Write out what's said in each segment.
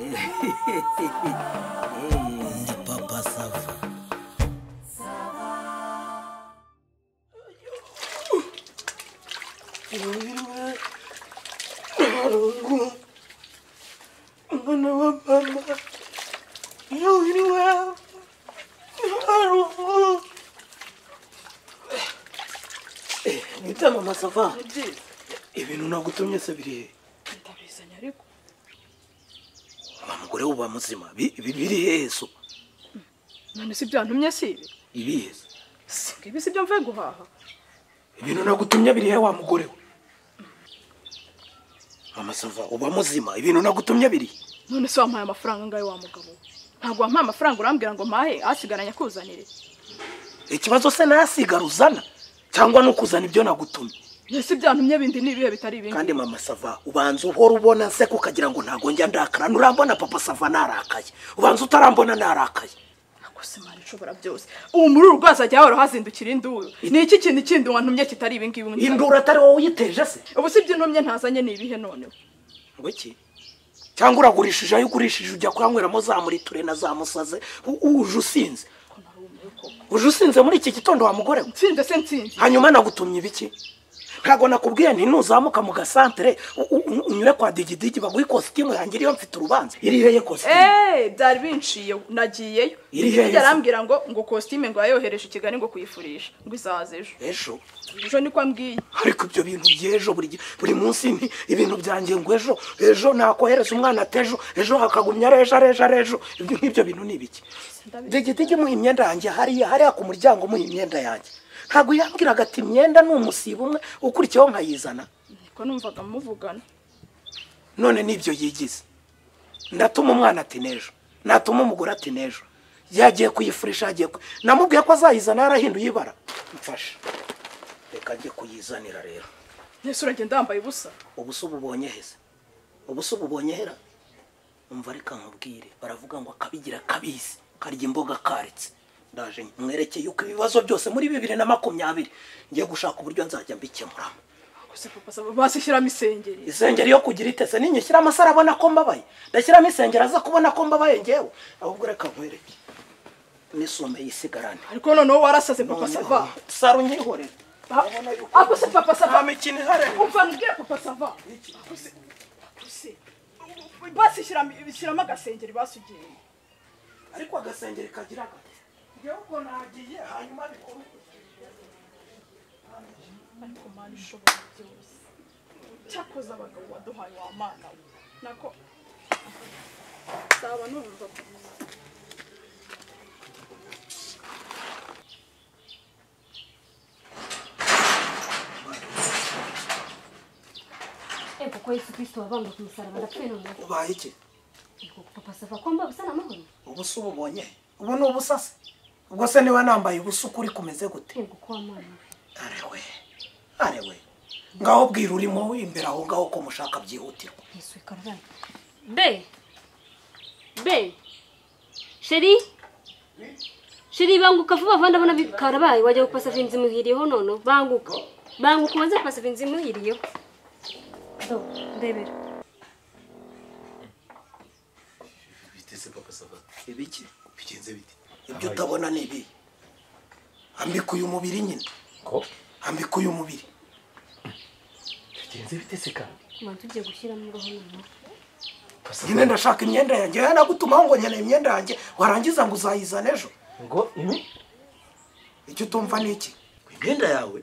Ndi papa sava. umwana wa mama yawiriwe harungu nita mama sava. Ibintu nagutumye se biri he ndabizanye ariko wa mugore wuba muzima. Bi- bi- biri hehe so none si byantumye si ibi? Ibihe se si ibi si byo mvuye guhaha. Ibintu nagutumye biri he wa mugore we? Mama sava uba muzima. Ibintu nagutumye biri he? none se wampaye amafaranga angahe wa mugabo ntabwo wampaye amafaranga urambwira ngo mpahe asigaranye akuzanire. Ikibazo se nasigara uzana cyangwa no kuzana ibyo nagutumye? Ese byantumye bindi ni ibihe bitari ibindi kandi mama sava ubanza uhora ubona se kukagira ngo ntabwo njya ndakara. Nurambona papa sava narakaye ubanza utarambona narakaye Ako se Imana ishobora byose. Ubu muri uru rwasa jya hahora hazindukira induru ni iki kintu kindi wantumye kitari ibi ngibi nzanye? induru atari wowe uyiteje se? Ubu si ibyo ntumye ntazanye ni ibihe noneho? Ngo iki? Cyangwa uragurishije ayo ugurishije ujya kuyanyweramo za muriture na za musaze? Uje usinze. Uje usinze muri iki gitondo wa mugore? Nsinze se nsinze. Hanyuma nagutumye ibiki? Ntabwo nakubwiye nti nuzamuka mu gasantere. Unyure kwa digidigi baguhe ikositimu yanjye iriyo mfite urubanza. Iri heye kositimu? Eee byari binciye nagiyeyo. Iri hehe se? Hirya arambwira ngo ngo kositime ngo yayohereje i kigali ngo kuyifurisha. Ngo izaza ejo. Ejo? Ejo niko ambwiye ariko ibyo bintu by'ejo buri munsi ni ibintu byanjye ngo ejo. Ejo nakohereza umwana atejo ejo? Hakagumya arejo arejo arejo ibyo nk'ibyo bintu ni ibiki digidigi muha imyenda yanjye. Hariya hariya ku muryango muha imyenda yanjye. Ntabwo yambwiraga ati imyenda ni umusibo umwe ukurikiyeho nkayizana. Niko numvaga muvugana. None ni byo yigize. Ndatuma umwana ati n'ejo. Natuma umugore ati n'ejo. Yagiye kuyifurisha yagiye ku namubwiye ko azayizana yarahinduye ibara. Mfashe. Reka njye kuyizanira rero. Ese uragenda wambaye ubusa. Ubu se ububonye heza ubu se ububonye hera. Umva reka nkubwire. Baravuga ngo akabigira kabizi. Karya imboga karetse ndaje mwerekeye uko ibibazo byose muri bibiri na makumyabiri. Ngiye gushaka uburyo nzajya mbikemuramo. Basishyiramo isengeri. Isengeri yo kugira itese ninyishyiramo asara abona ko mbabaye. Ndashyiramo isengeri aza kubona ko mbabaye ngewe. Ahubwo reka nkwereke. N'isume yisigarane ariko noneho warasaze papa sava. Sara unyihorere ako se papa sava? Nta mikino ihari. Umva mbwira papa sava. Basishyiramo agasengeri basugiye. Ariko agasengeri kagira gake ngewe ubwo nagiye hanyuma bikora ariko mana ishobora byose cyakoze abagabo waduhaye wa mana. We nako zaba numva Ego kwa Yesu Kristo wabambwe ku musaraba ndapfuye none ubaye iki papa sava kwamba bisa n'amahoro ubu se ububonye ubu ni ubusase ubwo se niba nambaye ubusa ukuri kumeze gute? Arewe arewe. Ngaho bwira urimo imbere aho ngaho ko mushaka byihutirwa. Be Be Sheri Sheri banguka vuba vuba ndabona karabaye. Wajya gupasa vinzi muhiriyeho none banguka. Banguka umaze gupasa vinzi muhiriyeho Do ndebera. Biteze papa sava ibiki bigenze bite ibyo utabona ni ibi ambika uyu mubiri nyine. Ko? Ambika uyu mubiri bigenze bite se kandi? Mwana tugiye gushyiramo roho none nyine ndashaka imyenda yanjye. Yewe nagutumaho ngo nkeneye imyenda yanjye warangiza ngo uzayizana ejo. Ngo icyo utumva ni iki? Imyenda yawe.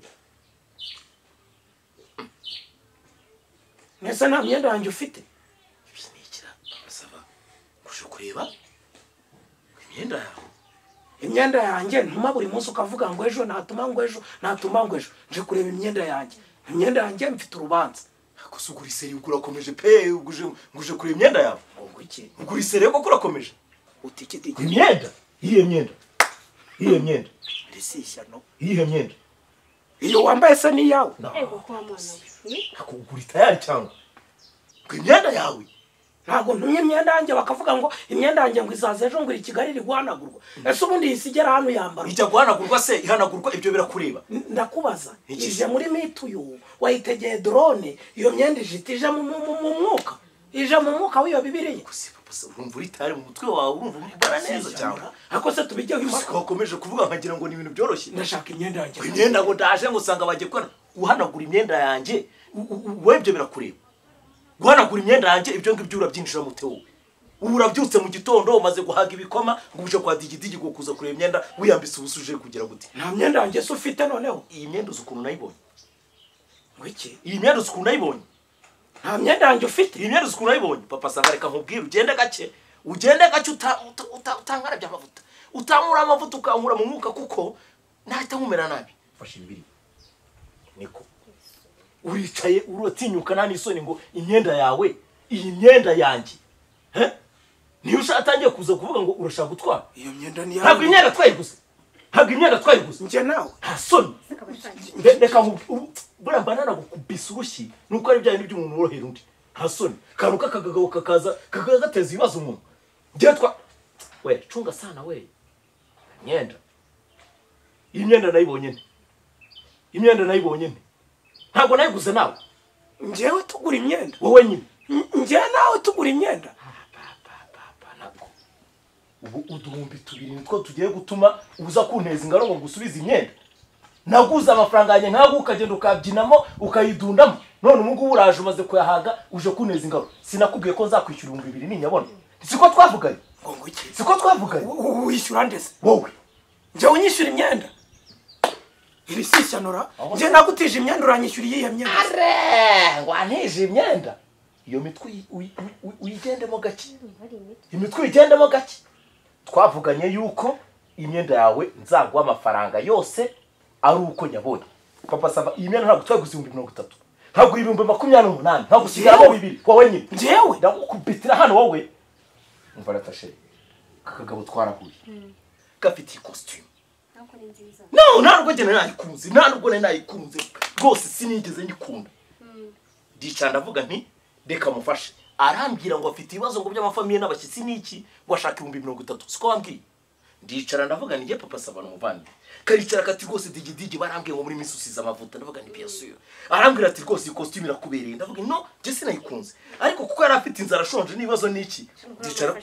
Mbese nta myenda yanjye ufite? Ibi ni ikira papa sava kuje kureba imyenda yawe. Imyenda yanjye ntuma buri munsi ukavuga ngo ejo natuma ngo ejo natuma ngo ejo. Nje kureba imyenda yanjye. Imyenda yanjye mfite urubanza. Gusa ugura iseri urakomeje? Pe uguje nguje kureba imyenda yawe. Ngo iki? Ugura iseri koko urakomeje imyenda? Iyihe myenda? Iyihe myenda? Iyihe myenda? Iyo wambaye se ni iyawe Ego kwa mana we ugura itayari cyangwa? Ngo imyenda yawe. Ntabwo ntumye imyenda yanjye bakavuga ngo imyenda yanjye ngo izaza ejo ngo iri kigali iri guhanagurwa ese ubundi iyi igera hano yambara ijya guhanagurwa se ihanagurwa ibyo birakureba. Ndakubaza. Ije muri mituyu wayitegeye drone iyo myenda ije ije mu mwuka. Ije mu mwuka w'iyo sava urumva uri tayari mu mutwe wawe urumva ubikora neza cyangwa ariko se tubijyeho impaka? wakomeje kuvuga nkagira ngo ni ibintu byoroshye. Ndashaka imyenda yanjye. Imyenda ngo ndaje ngo usanga bagiye gukora. Uhanagura imyenda yanjye wowe ibyo birakureba. Guhanagura imyenda yanjye ibyo ngibyo urabyinjira tewo ubu urabyutse mu gitondo umaze guhaga ibikoma ngo uje kwa digidigi ngo kuza kureba imyenda wiyambitse ubusa uje kugira gute nta myenda yanjye se ufite noneho. Iyi myenda uzi ukuntu nayibonye? Ngo iki iyi myenda uzi ukuntu nayibonye? Nta myenda yanjye ufite? Iyi myenda uzi ukuntu nayibonye? Papa sanga reka nkubwire ugende gake. Ugende gake uta- uta- uta- utankarabye amavuta utankura amavuta ukankura mu mwuka kuko nahita nkumera nabi. Fashe ibibiri niko. Uricaye uratinyuka nta n'isoni ngo imyenda yawe iyi myenda yanjye. Niyo ushaka atangiye kuza kuvuga ngo urashaka gutwara? Iyo myenda ni ntabwo imyenda twayiguze ntabwo imyenda twayiguze njye nawe. Nta soni. Reka buriya mba nanagukubise urushyi nuko ari bya bindi by'umuntu worohera undi. Nta soni. Kantu k'akagabo kakaza kakaza gateza ibibazo umuntu. Njyewe twa we cunga sana we. Imyenda. Iyi myenda nayibonye imyenda nayibonye ntabwo nayiguze nawe. Njyewe tugura imyenda. Wowe nyine. N- njye nawe tugura imyenda. Nabwo ubu uduhumbi tubiri nitwo tugiye gutuma uza kunteza ingaro ngo ngusubize imyenda. Naguze amafaranga yanjye nkago ukagenda ukabyinamo ukayidundamo. None ubu ngubu uraje umaze kuyahaga uje kunteza ingaro sinakubwiye ko nzakwishyura ibihumbi bibiri ninyabona siko twavuganye ngo ngo iki? Siko twavuganye wishyura ndetse. Wowe. Njyewe unyishyura imyenda. Iri si ishyano njye nagutije imyenda uranyishyura iyihe myenda. Are ngo antije imyenda. Iyo mitwe uyi- uyi- uyi- uyigendemo gake? Imitwe uyigendemo gake? Twavuganye yuko imyenda yawe nzaguha amafaranga yose ari uko nyabonye. Papa saba iyi myenda ntabwo twaguze ibihumbi mirongo itatu. Ntabwo ibihumbi makumyabiri n'umunani. Ntabwo usigaramo bibiri wowe nyine njyewe ndagukubitira hano wowe. Umva natashe aka kagabo twarahuye. Gafite iyi kositimu no nta nubwo njye nari nayikunze nta nubwo nari nayikunze rwose sinigeze nyikunda ndicara ndavuga nti reka mufashe. Arambwira ngo afite ibibazo ngo by'amafamiye n'abashyitsi n'iki ngo ashaka ibihumbi mirongo itatu. Siko wambwiye? Ndicara ndavuga nijye papa sabana umuvandimwe karicara kati rwose digidigi barambwiye ngo muri minsi usize amavuta. Ndavuga ni biyasuyo arambwira ati rwose iyi kositimu irakubereye. Ndavuga no njye sinayikunze ariko kuko yari afite inzara ashonje n'ibibazo n'iki ndicara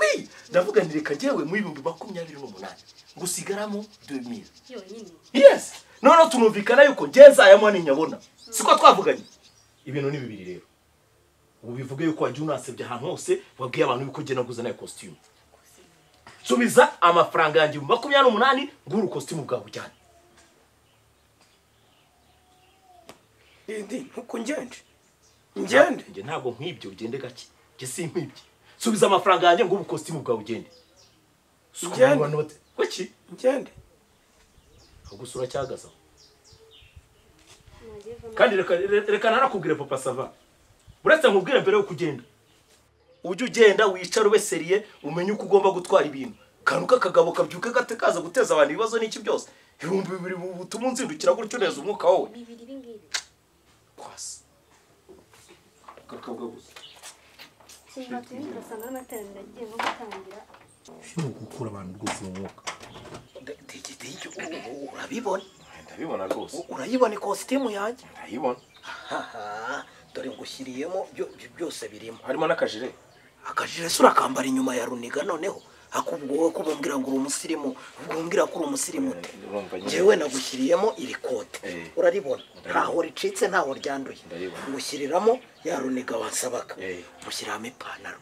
wi ndavuga nti reka njyewe mu ibihumbi makumyabiri n'umunani ngusigaramo 2000 yonyine yes! Noneho tunumvikana yuko njye nzayamuha ninyabona siko twavuganye? Ibintu ni bibiri rero. Ubu bivuge yuko wagiye unansebye ahantu hose wabwiye abantu yuko njye naguze na yo kositimu subiza amafaranga yanjye mu makumyabiri n'umunani ngura ukositimu bwawe ujyane. Ntuko ngende. Ngende. Njye ntabwo nk'ibyo ugende gake. Njye si nk'ibyo subiza amafaranga yanjye ngura ukositimu bwawe ugende. Ngende. kuki ngende. Ahubwo usura cyagaza. Kandi reka reka narakubwire papa sava uretse nkubwire mbere yo kugenda. Ujye ugenda wicare ube seriye umenye uko ugomba gutwara ibintu. Kantu k'akagabo kabyuka gate kaza guteza abantu ibibazo n'iki byose. Ibihumbi bibiri butuma unzindukira gutyo neza umwuka wowe. Bibiri ibi ngibi kwasi kakabwa gusa ni ugukura abantu rwose mu mwuka? Urabibona? Ndabibona rwose. Urayibona ikositimu yanjye ndayibona. Haha dore ngushyiriyemo byo- byo- byose birimo. Harimo n'akajire. Akajire se urakambara inyuma ya runiga noneho akubwo ko ubumbwira ngo uri umusirimu ubwo umbwira ko uri umusirimu urumva nyine. Njyewe nagushyiriyemo iri kote. Eh. uraribona? Ntaho ricitse ntaho ryanduye. Ngushyiriramo ya runiga wasabaga Eh. mushyiramo ipantaro.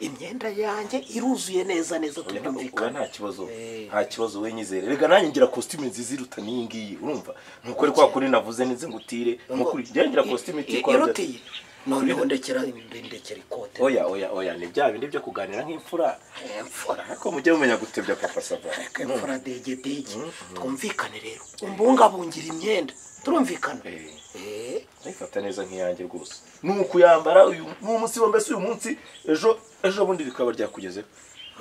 Imyenda yanjye iruzuye neza neza tubyumvikana nta kibazo Eh. nta kibazo we nyizere rega nanjye ngira kositimu nziza iruta n'iyi ngiyi urumva? Nuko ari kwa kuri navuze nize ngutire. Nk'ukuri njyewe ngira kositimu itikora irutiye. Noneho ndekera ndekera ikote. Oya oya oya ni bya bindi byo kuganira nk'imfura. Mfura ariko mujye mumenya gutebya papa sava mfura dege dege twumvikane rero. Umbungabungira imyenda. Turumvikana Eh. Eh, ayifata neza nk'iyanjye rwose. Ni ukuyambara uyu ni umunsi wa mbese uyu munsi. Ejo ejo bundi rikaba ryakugezeho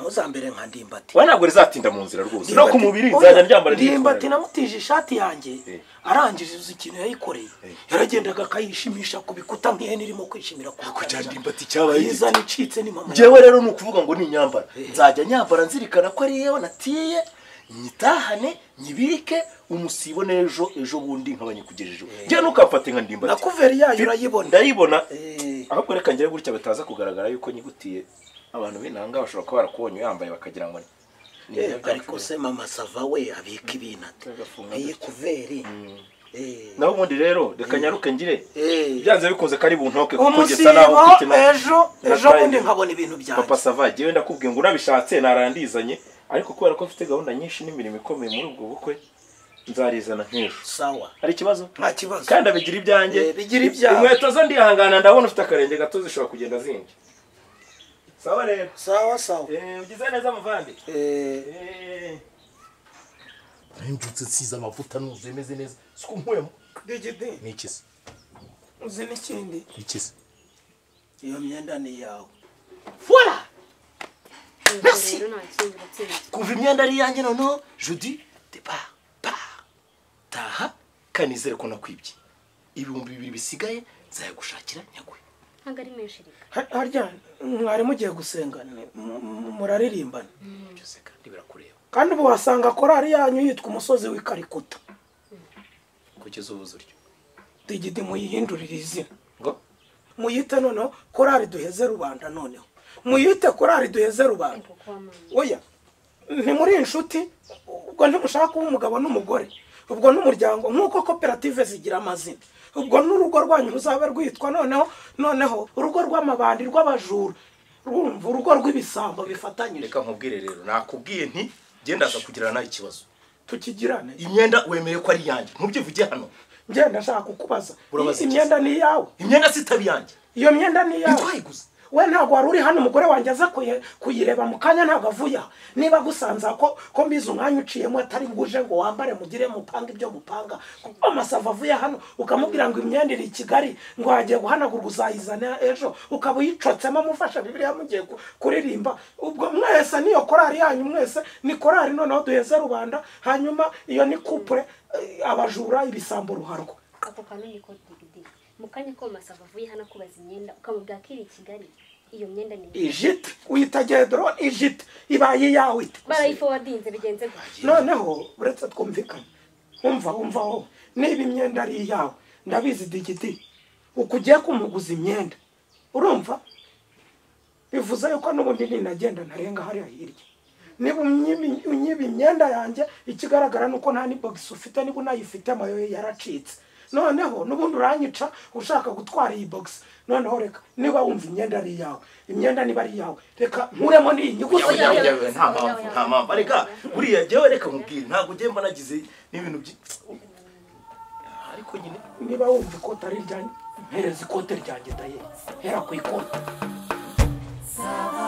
ntuzambere nka ndimbati. We ntabwo rizatinda mu nzira rwose. No ku mubiri nzajya ryambara ndimbati namutije ishati yanjye Eh. arangije uzi ikintu yayikoreye. Eh. yaragendaga akayishimisha ku bikuta nk'ihene irimo kwishimira ku cya ndimbati cyabaye gito. yizana icitse ni mama njyewe rero ni ukuvuga ngo ni inyambara nzajya nyambara nzirikana ko ari yewe natiye nyitahane nyibike umusibo n'ejo ejo bundi nkaba nyikugejejeho. Njyewe ntukafate nka ndimba na kuveri yayo urayibona. ndayibona. Eh. ahubwo reka ngere gutya bitaza kugaragara yuko nyigutiye. Abantu b'inanga bashobora kuba barakubonye uyambaye bakagira ngo Eh, ariko se mama sava we abika Agafunga iyi kuveri. Eh. naho ubundi rero reka nyaruke ngire. Eh. byanze bikunze kari buntoke kuko gisa naho ufite na- ejo ejo bundi nkabona ibintu byanjye. Papa sava jyewe ndakubwiye ngo unabishatse narandizanye. Ariko kubera ko mfite gahunda nyinshi n'imirimo ikomeye muri ubwo bukwe nzarizana nk'ejo. Sawa. Hari ikibazo? Nta kibazo. Kandi abigira ibyanjye. Eh, bigira ibyawe. inkweto zo ndihangana ndabona ufite akarenge gato zishobora kugenda zinjye. Sawa rero sawa sawa. Eh, ugize neza muvandi Eh, Eh. nari mbyutse nsize amavuta nuzuye meze neza siko nkuyemo ni ikisi uzi n'ikindi ikisi iyo myenda ni iyawe voilà! Merci. kumva imyenda ari iyanjye noneho judi deba pa taha kanizere ko nakwibye ibihumbi bibiri bisigaye nzayagushakira nyaguhe ntabwo ari menshi harya mwari mugiye gusenga ni- mu- mu- muraririmbana. Byose kandi birakureba. Kandi ubu wasanga korari yanyu yitwa umusozi w'ikarikuta kugeza ubuze uryo digidi muyihindurire izina. Ngo? Muyite noneho korari duheze rubanda noneho. Muyite korari duheze rubanda. Oya ntimuri inshuti ubwo ntimushaka kuba umugabo n'umugore. Ubwo n'umuryango nk'uko koperative zigira amazina. Ubwo n'urugo rwanyu ruzaba rwitwa noneho noneho urugo rw'amabandi rw'abajura. Urumva urugo rw'ibisambo bifatanyije. Reka nkubwire rero nakubwiye nti genda aza kugirana nawe ikibazo tukigirane. Imyenda wemeye ko ari iyanjye. Ntubyivuge hano. Ngenda nshaka kukubaza. Imyenda ni iyawe. Imyenda si itaba iyanjye iyo myenda ni iyawe. Ntitwayiguze we ntabwo wari uri hano umugore wanjye aza kuyireba mu kanya ntabwo avuye aha niba agusanze ko ko mbizi umwanya uciyemo atari bwuje ngo wambare mugire mupanga ibyo mupanga. Kuko amasava avuye hano ukamubwira ngo imyenda iri i kigali ngo wagiye guhanagurwa uzayizana ejo ukaba uyicotsemo amufasha bibiliya mugiye ku- kuririmba. Ubwo mwese niyo korari yanyu mwese ni korari noneho duheze rubanda hanyuma iyo ni kupure eh, abajura ibisambo ruharwa. Ako kantu ni mu kanya ko masava avuye hano akubaza imyenda ukamubwira ko iri i kigali iyo myenda ni ijite uyita gedro? Ijite ibaye iyawe barayifowadinze bigenze gutya. Noneho uretse twumvikane umva umva wowe niba imyenda ari iyawe ndabizi digiti. Uko ugiye kumuguza imyenda urumva? Bivuze yuko n'ubundi ninagenda ntarenga hariya hirya. Niba unyiba imyenda yanjye ikigaragara ni uko nta n'ibogisi ufite niba unayifite amayo yaracitse. Noneho n'ubundi uranyica ushaka gutwara iyi bogisi noneho reka niba wumva imyenda ari iyawe. Imyenda niba ari iyawe. Reka nkuremo n'iyi nyuguti. Nta mpamvu nta mpamvu. Areka buriya jyewe reka nkubwire ntabwo ugiye mba nagize n'ibintu ariko nyine niba wumva ikote ari iryanjye mpereza ikote ryanjye daye hera ku ikote Sava